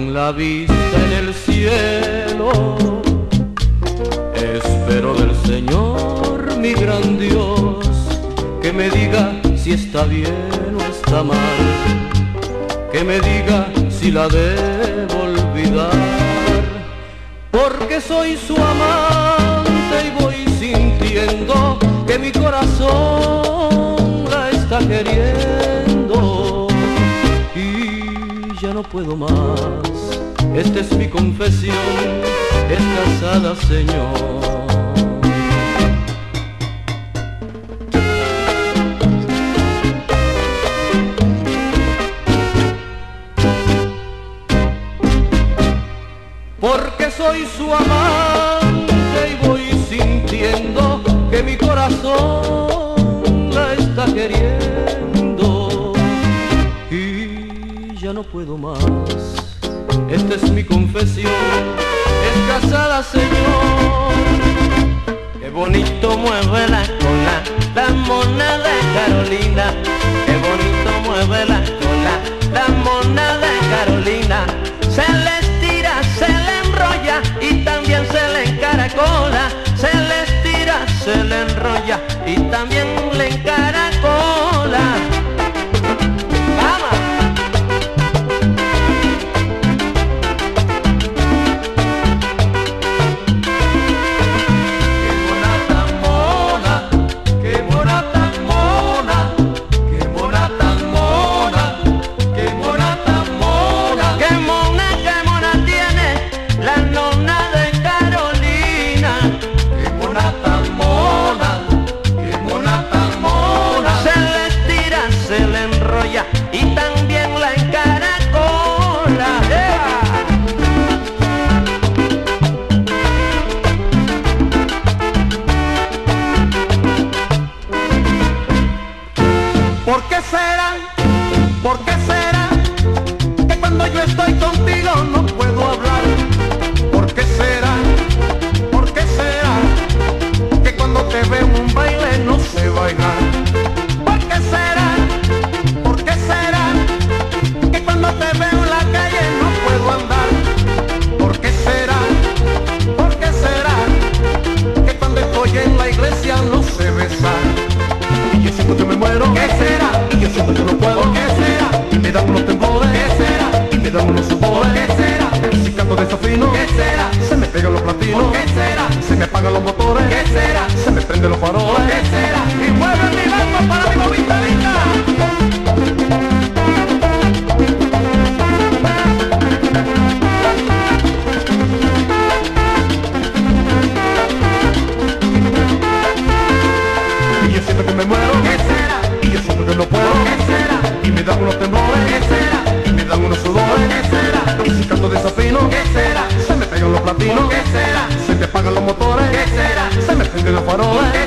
la vista en el cielo. Espero del Señor, mi gran Dios, que me diga si está bien o está mal, que me diga si la debo olvidar, porque soy su amante y voy sintiendo que mi corazón puedo más. Esta es mi confesión, es casada, Señor. porque soy su amante y voy sintiendo que mi corazón no puedo más. Esta es mi confesión, es casada señor. Qué bonito mueve la cola, la mona de Carolina. ¿Por qué será? Que cuando yo estoy contigo no puedo hablar. Será? Y me dan unos temblores, ¿qué será? Y me dan unos sudores, ¿qué será? Si canto desafino, ¿qué será? Se me pegan los platinos, ¿qué será? Se me apagan los farola